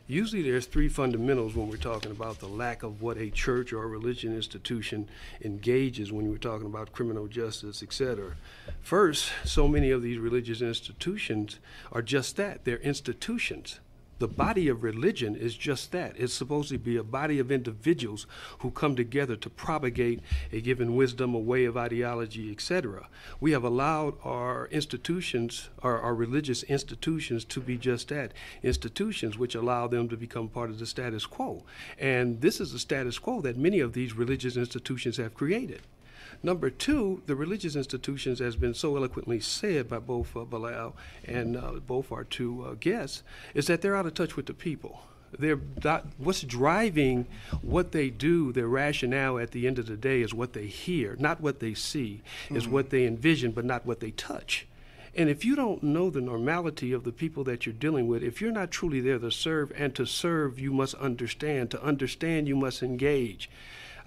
Speaker 5: usually there's three fundamentals when we're talking about the lack of what a church or a religion institution engages when we're talking about criminal justice, etc. First, so many of these religious institutions are just that, they're institutions the body of religion is just that. It's supposed to be a body of individuals who come together to propagate a given wisdom, a way of ideology, etc. We have allowed our institutions, our, our religious institutions, to be just that institutions, which allow them to become part of the status quo. And this is the status quo that many of these religious institutions have created. Number two, the religious institutions, has been so eloquently said by both uh, Bilal and uh, both our two uh, guests, is that they're out of touch with the people. They're not, what's driving what they do, their rationale at the end of the day is what they hear, not what they see, mm-hmm. is what they envision, but not what they touch. And if you don't know the normality of the people that you're dealing with, if you're not truly there to serve, and to serve, you must understand. To understand, you must engage.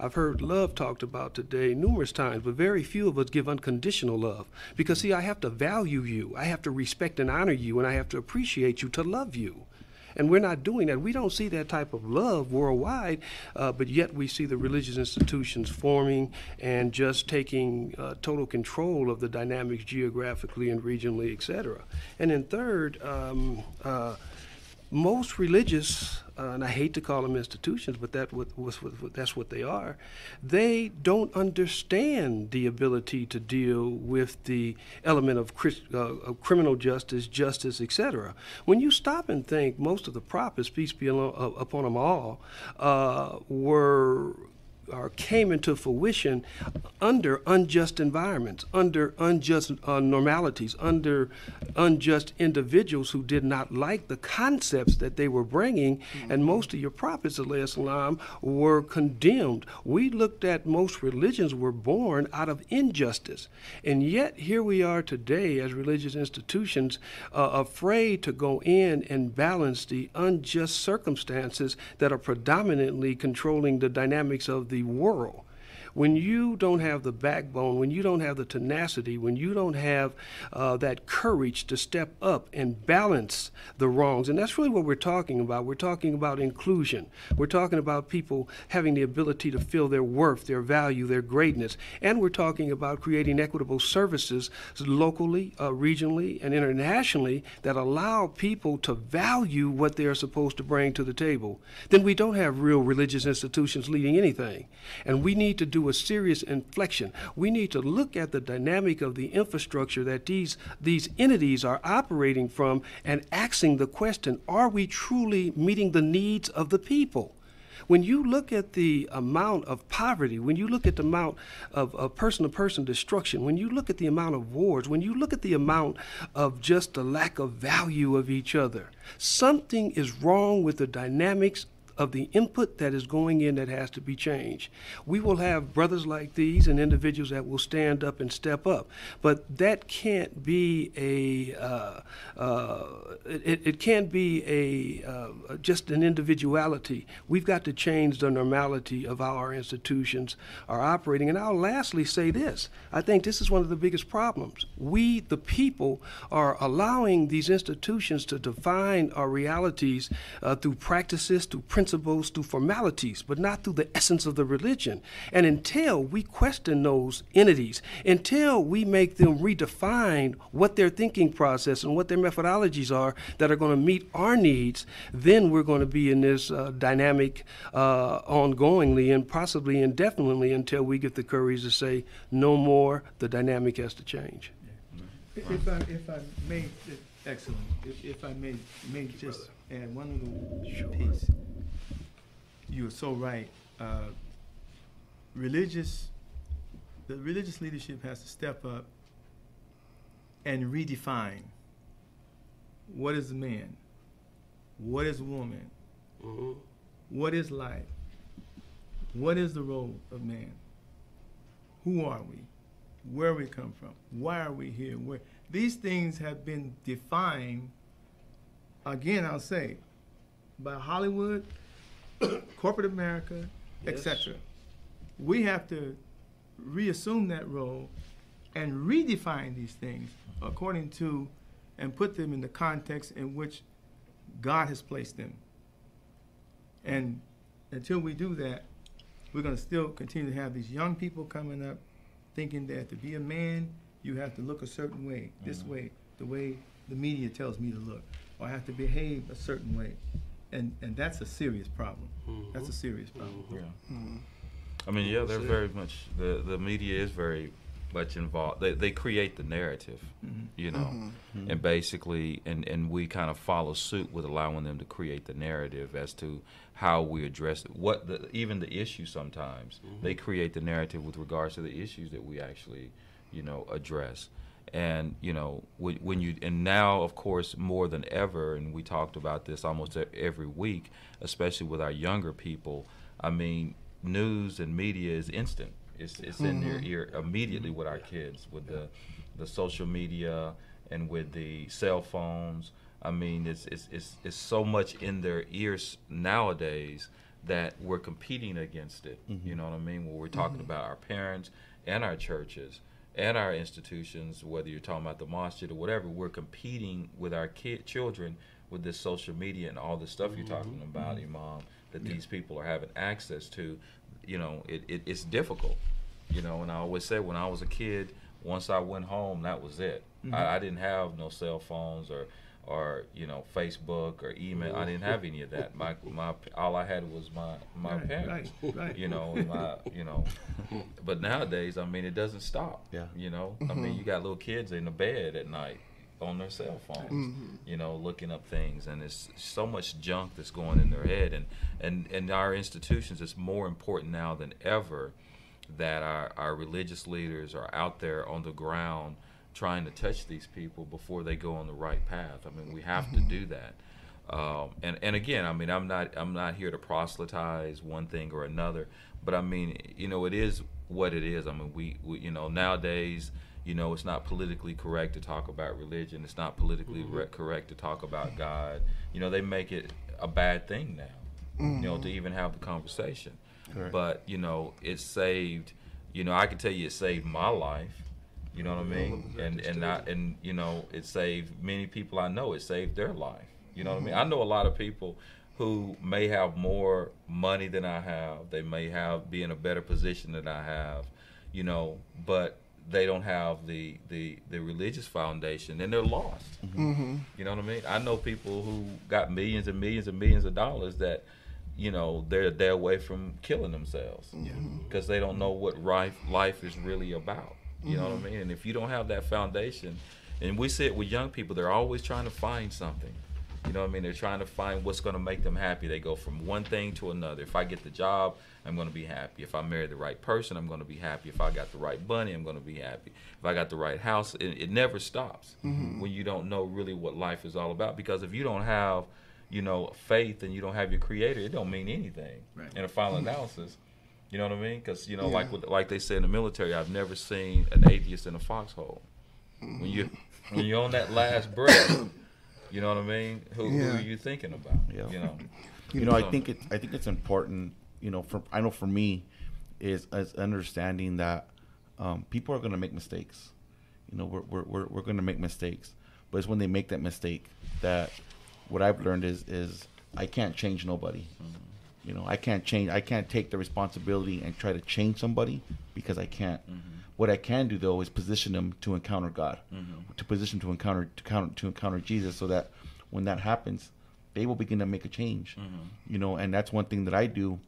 Speaker 5: I've heard love talked about today numerous times, but very few of us give unconditional love. Because, see, I have to value you, I have to respect and honor you, and I have to appreciate you to love you. And we're not doing that. We don't see that type of love worldwide, uh, but yet we see the religious institutions forming and just taking uh, total control of the dynamics geographically and regionally, et cetera. And then third, um, uh, most religious, uh, and I hate to call them institutions, but that that's what they are. They don't understand the ability to deal with the element of, uh, of criminal justice, justice, etc. When you stop and think, most of the prophets, peace be upon them all, uh, were or came into fruition under unjust environments, under unjust uh, normalities, under unjust individuals who did not like the concepts that they were bringing. Mm-hmm. And most of your prophets, Islam, were condemned. We looked at most religions were born out of injustice. And yet, here we are today as religious institutions, uh, afraid to go in and balance the unjust circumstances that are predominantly controlling the dynamics of the world. When you don't have the backbone, when you don't have the tenacity, when you don't have uh, that courage to step up and balance the wrongs, and that's really what we're talking about. We're talking about inclusion. We're talking about people having the ability to feel their worth, their value, their greatness, and we're talking about creating equitable services locally, uh, regionally, and internationally that allow people to value what they are supposed to bring to the table. Then we don't have real religious institutions leading anything. And we need to do a serious inflection. We need to look at the dynamic of the infrastructure that these, these entities are operating from and asking the question are we truly meeting the needs of the people? When you look at the amount of poverty, when you look at the amount of person to person destruction, when you look at the amount of wars, when you look at the amount of just the lack of value of each other, something is wrong with the dynamics of the input that is going in that has to be changed. We will have brothers like these and individuals that will stand up and step up, but that can't be a uh, uh, it, it can't be a uh, just an individuality. We've got to change the normality of how our institutions are operating. And I'll lastly say this: I think this is one of the biggest problems. We, the people, are allowing these institutions to define our realities uh, through practices, through principles principles through formalities, but not through the essence of the religion. And until we question those entities, until we make them redefine what their thinking process and what their methodologies are that are going to meet our needs, then we're going to be in this uh, dynamic uh, ongoingly and possibly indefinitely until we get the courage to say, no more, the dynamic has to change.
Speaker 3: If I, if I may, excellent, if, if I may, may just add one little piece you are so right. Uh, religious, the religious leadership has to step up and redefine what is a man, what is woman, mm-hmm. what is life, what is the role of man, who are we, where we come from, why are we here, where these things have been defined. Again, I'll say by Hollywood, corporate America, yes. etc. We have to reassume that role and redefine these things according to and put them in the context in which God has placed them. And until we do that, we're going to still continue to have these young people coming up thinking that to be a man, you have to look a certain way, this mm-hmm. way, the way the media tells me to look, or I have to behave a certain way and and that's a serious problem. Mm-hmm. That's a serious problem.
Speaker 1: Mm-hmm. Yeah. Mm-hmm. I mean, yeah, they're very much the the media is very much involved. They they create the narrative, mm-hmm. you know, mm-hmm. and basically, and and we kind of follow suit with allowing them to create the narrative as to how we address it. What the even the issue sometimes they create the narrative with regards to the issues that we actually, you know, address and you know when you and now of course more than ever and we talked about this almost every week especially with our younger people i mean news and media is instant it's, it's mm-hmm. in their mm-hmm. ear immediately with our kids with the the social media and with the cell phones i mean it's it's it's, it's so much in their ears nowadays that we're competing against it mm-hmm. you know what i mean when we're talking mm-hmm. about our parents and our churches and our institutions, whether you're talking about the mosque or whatever, we're competing with our kid children with this social media and all this stuff mm-hmm. you're talking about, mm-hmm. Imam, that yeah. these people are having access to. You know, it, it, it's difficult. You know, and I always say when I was a kid, once I went home, that was it. Mm-hmm. I, I didn't have no cell phones or or you know Facebook or email. I didn't have any of that. My my all I had was my my right, parents. Right, right. You know, my you know. But nowadays, I mean, it doesn't stop. Yeah. You know, mm-hmm. I mean, you got little kids in the bed at night on their cell phones, mm-hmm. you know, looking up things, and it's so much junk that's going in their head, and and and our institutions. It's more important now than ever that our our religious leaders are out there on the ground trying to touch these people before they go on the right path. I mean, we have to do that. Um, and and again, I mean, I'm not I'm not here to proselytize one thing or another, but I mean, you know, it is what it is. I mean, we, we you know nowadays, you know, it's not politically correct to talk about religion. It's not politically mm-hmm. re- correct to talk about God. You know, they make it a bad thing now. Mm-hmm. You know, to mm-hmm. even have the conversation. Right. But you know, it saved You know, I can tell you it saved my life. You know what I mean? And and I and you know, it saved many people I know. It saved their life. You know what I mean? I know a lot of people who may have more money than I have. They may have be in a better position than I have. You know, but they don't have the the the religious foundation and they're lost.
Speaker 4: Mm-hmm. mm-hmm.
Speaker 1: You know what I mean? I know people who got millions and millions and millions of dollars that, you know, they're they're away from killing themselves mm-hmm. because they don't know what life life is really about. You know what I mm-hmm. mean? And if you don't have that foundation, and we see it with young people, they're always trying to find something. You know what I mean? They're trying to find what's going to make them happy. They go from one thing to another. If I get the job, I'm going to be happy. If I marry the right person, I'm going to be happy. If I got the right money, I'm going to be happy. If I got the right house, it, it never stops mm-hmm. when you don't know really what life is all about. Because if you don't have, you know, faith and you don't have your creator, it don't mean anything
Speaker 6: Right.
Speaker 1: in a final analysis. You know what I mean? Because you know, like
Speaker 4: Yeah.
Speaker 1: with, like they say in the military, I've never seen an atheist in a foxhole. When you when you're on that last breath, you know what I mean? Who, who are you thinking about?
Speaker 2: Yeah.
Speaker 1: You know.
Speaker 2: you know, I think it's I think it's important. You know, for I know for me, is is understanding that um, people are going to make mistakes. You know, we're we're we're, we're going to make mistakes, but it's when they make that mistake that what I've learned is is I can't change nobody. You know, I can't change. I can't take the responsibility and try to change somebody because I can't. Mm-hmm. What I can do though is position them to encounter God, mm-hmm. to position to encounter to encounter to encounter Jesus, so that when that happens, they will begin to make a change. Mm-hmm. You know, and that's one thing that I do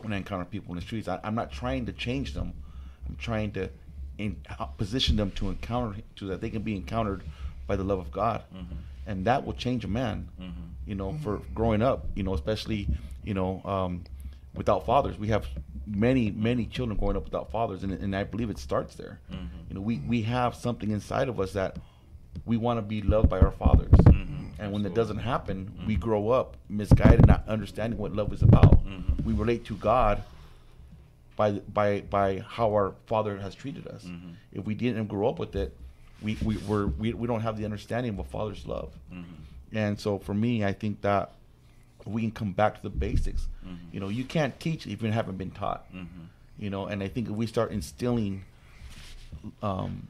Speaker 2: when I encounter people in the streets. I, I'm not trying to change them. I'm trying to in, uh, position them to encounter so that they can be encountered by the love of God, and that will change a man. You know, for growing up, you know, especially you know, um, without fathers, we have many many children growing up without fathers, and, and I believe it starts there. Mm-hmm. You know, we we have something inside of us that we want to be loved by our fathers. Mm-hmm. And when that doesn't happen, we mm-hmm. grow up misguided, not understanding what love is about. We relate to God by by by how our Father has treated us. If we didn't grow up with it, we we we're, we we don't have the understanding of a father's love. And so for me, I think that we can come back to the basics. You know, you can't teach if you haven't been taught. You know, and I think if we start instilling um,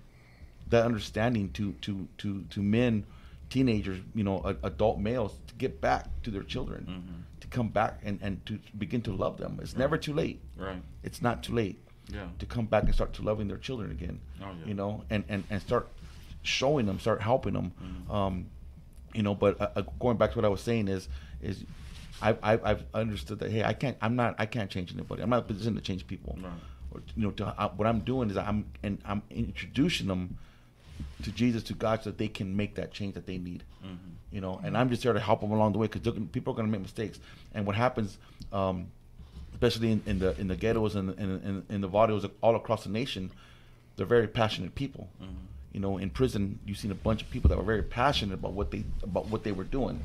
Speaker 2: that understanding to to to to men, teenagers, you know, a, adult males to get back to their children, to come back and and to begin to love them. It's never too late.
Speaker 1: Right.
Speaker 2: It's not too late
Speaker 1: Yeah.
Speaker 2: to come back and start to loving their children again.
Speaker 1: Oh, yeah.
Speaker 2: You know, and, and and start showing them, start helping them. Um, you know, but uh, uh, going back to what I was saying is is I, I I've understood that hey I can't I'm not I can't change anybody. I'm not in a position to change people.
Speaker 1: Right.
Speaker 2: Or, you know, to, uh, what I'm doing is I'm and I'm introducing them to Jesus, to God, so that they can make that change that they need. You know, and I'm just there to help them along the way because people are going to make mistakes. And what happens, um, especially in, in the in the ghettos and in, in, in the barrios all across the nation, they're very passionate people. You know, in prison, you've seen a bunch of people that were very passionate about what they about what they were doing.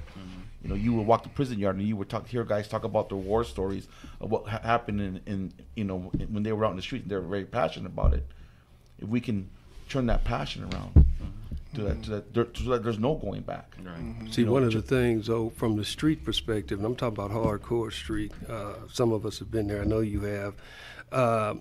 Speaker 2: You know, you would walk the prison yard and you would talk hear guys talk about their war stories of what ha- happened in, in you know when they were out in the streets. They were very passionate about it. If we can turn that passion around to that, to that, there, so that there's no going back.
Speaker 1: Right.
Speaker 5: See,
Speaker 2: You know,
Speaker 5: one of the things, though, from the street perspective, and I'm talking about hardcore street, uh, some of us have been there, I know you have. Uh,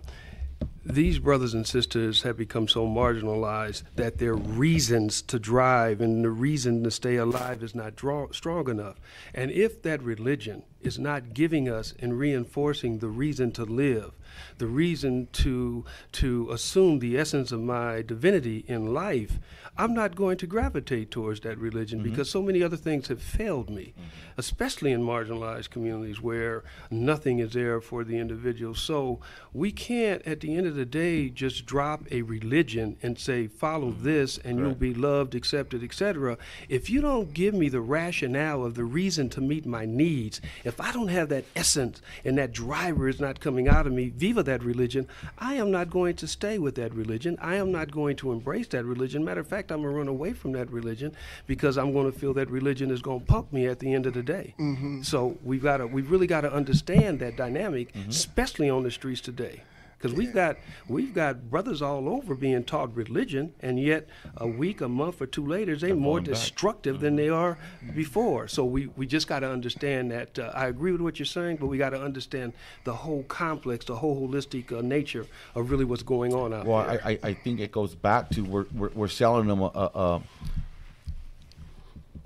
Speaker 5: these brothers and sisters have become so marginalized that their reasons to drive and the reason to stay alive is not draw, strong enough. And if that religion is not giving us and reinforcing the reason to live, the reason to to assume the essence of my divinity in life, I'm not going to gravitate towards that religion mm-hmm. because so many other things have failed me, mm-hmm. especially in marginalized communities where nothing is there for the individual. So we can't, at the end of the day, just drop a religion and say follow mm-hmm. this and you'll be loved, accepted, etc. If you don't give me the rationale of the reason to meet my needs, if I don't have that essence and that driver is not coming out of me, viva that religion, I am not going to stay with that religion. I am not going to embrace that religion. Matter of fact, I'm going to run away from that religion because I'm going to feel that religion is going to punk me at the end of the day. Mm-hmm. So we've got to, we've really got to understand that dynamic, mm-hmm. especially on the streets today. Because we've got we've got brothers all over being taught religion, and yet a week, a month, or two later, they're more
Speaker 2: back.
Speaker 5: destructive than they are before. So we, we just got to understand that. Uh, I agree with what you're saying, but we got to understand the whole complex, the whole holistic uh, nature of really what's going on out
Speaker 2: Well,
Speaker 5: there.
Speaker 2: I, I, I think it goes back to we're, we're, we're selling them a, a, a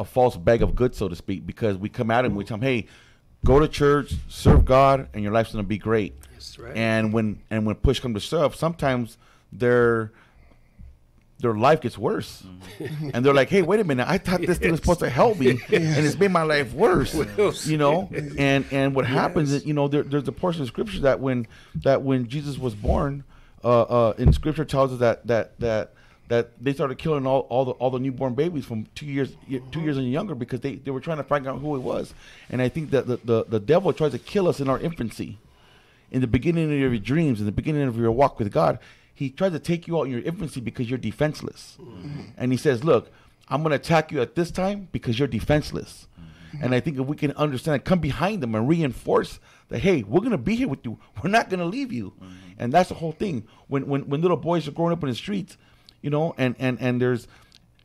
Speaker 2: a false bag of goods, so to speak, because we come at them, we tell them, hey, go to church, serve God, and your life's gonna be great.
Speaker 5: Right.
Speaker 2: And when and when push comes to shove, sometimes their their life gets worse, and they're like, "Hey, wait a minute! I thought this thing was supposed to help me, and it's made my life worse." You know, and and what happens is, you know, there, there's a portion of scripture that when that when Jesus was born, uh, uh, in scripture tells us that that that that they started killing all, all the all the newborn babies from two years two years and younger because they, they were trying to find out who it was, and I think that the, the the devil tries to kill us in our infancy, in the beginning of your dreams, in the beginning of your walk with God. He tries to take you out in your infancy because you're defenseless, and he says, "Look, I'm going to attack you at this time because you're defenseless." And I think if we can understand, come behind them and reinforce that, hey, we're gonna be here with you. We're not gonna leave you. Mm-hmm. And that's the whole thing. When when when little boys are growing up in the streets, you know, and and and there's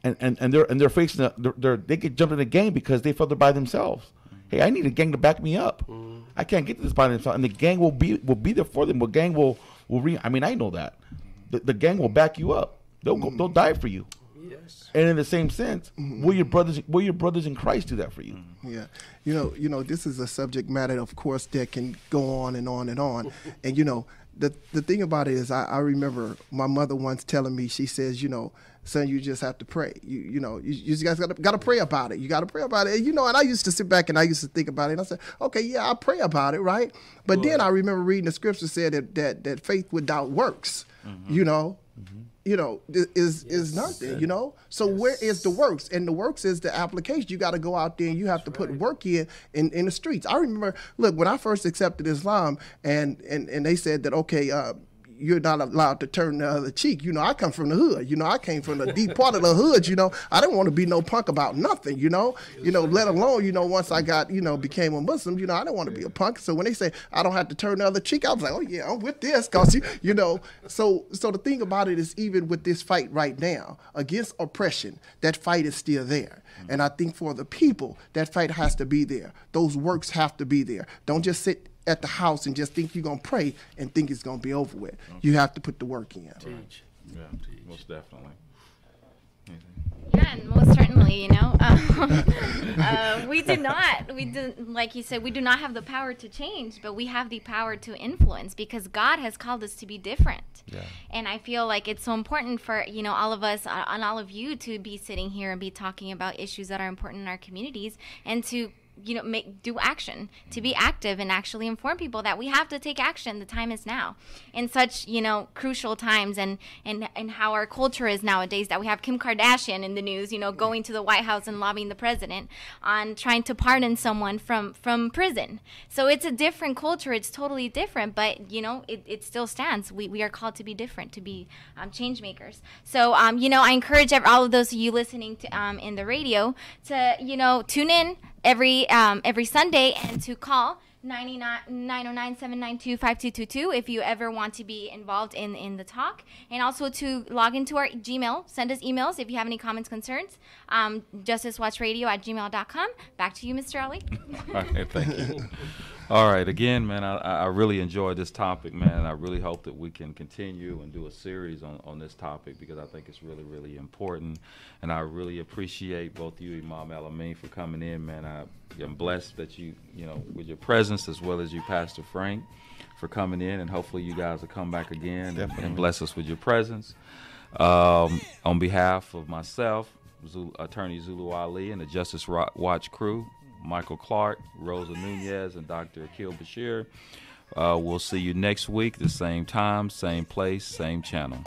Speaker 2: and and, and they're and they're facing a, they're, they're they get jumped in a gang because they felt they're by themselves. Mm-hmm. Hey, I need a gang to back me up. Mm-hmm. I can't get to this by themselves, and the gang will be will be there for them. The gang will will re. I mean, I know that the, the gang will back you up. They'll go, they'll die for you.
Speaker 5: yes.
Speaker 2: And in the same sense, will your brothers will your brothers in Christ do that for you? Mm-hmm.
Speaker 4: Yeah, you know, you know, this is a subject matter, of course, that can go on and on and on. and you know, the the thing about it is, I, I remember my mother once telling me, she says, you know, son, you just have to pray. You you know, you, you guys got to got to pray about it. You got to pray about it. And, you know, and I used to sit back and I used to think about it. And I said, okay, yeah, I pray about it, right? But then I remember reading the scripture said that that, that faith without works, you know. You know, is is nothing. You know, so where is the works? And the works is the application. You got to go out there and you have to put work in, in in the streets. I remember, look, when I first accepted Islam, and and and they said that okay, uh, you're not allowed to turn the other cheek. You know, I come from the hood. You know, I came from the deep part of the hood. You know, I didn't want to be no punk about nothing. You know, you know, let alone you know once I got you know became a Muslim. You know, I didn't want to be a punk. So when they say I don't have to turn the other cheek, I was like, oh yeah, I'm with this, cause you you know. So so the thing about it is even with this fight right now against oppression, that fight is still there. And I think for the people, that fight has to be there. Those works have to be there. Don't just sit at the house and just think you're gonna pray and think it's gonna be over with. You have to put the work in. Teach.
Speaker 1: Yeah, Teach. most definitely.
Speaker 6: Yeah, and most certainly, you know, um, uh, we do not, we do, like you said, we do not have the power to change, but we have the power to influence because God has called us to be different.
Speaker 2: Yeah.
Speaker 6: And I feel like it's so important for you know all of us uh, and all of you to be sitting here and be talking about issues that are important in our communities and to you know make do action to be active and actually inform people that we have to take action. The time is now. In such you know crucial times and and and how our culture is nowadays that we have Kim Kardashian in the news you know going to the White House and lobbying the president on trying to pardon someone from from prison. So it's a different culture. It's totally different but you know it, it still stands. We, we are called to be different to be um, change makers. So um, you know I encourage all of those of you listening to um, in the radio to you know tune in every um, every Sunday and to call 909-792-5222 if you ever want to be involved in in the talk. And also to log into our gmail send us emails if you have any comments concerns. Um, justicewatchradio at gmail.com back to you mr ali.
Speaker 1: All right, thank you. All right, again, man, I, I really enjoyed this topic, man. I really hope that we can continue and do a series on, on this topic because I think it's really, really important. And I really appreciate both you, Imam El Amin, for coming in, man. I am blessed that you, you know, with your presence as well as you, Pastor Frank, for coming in. And hopefully you guys will come back again and, and bless us with your presence. Um, on behalf of myself, Attorney Zulu Ali, and the Justice Watch crew, Michael Clark, Rosa Nunez, and Dr. Akil Bashir. Uh, we'll see you next week, the same time, same place, same channel.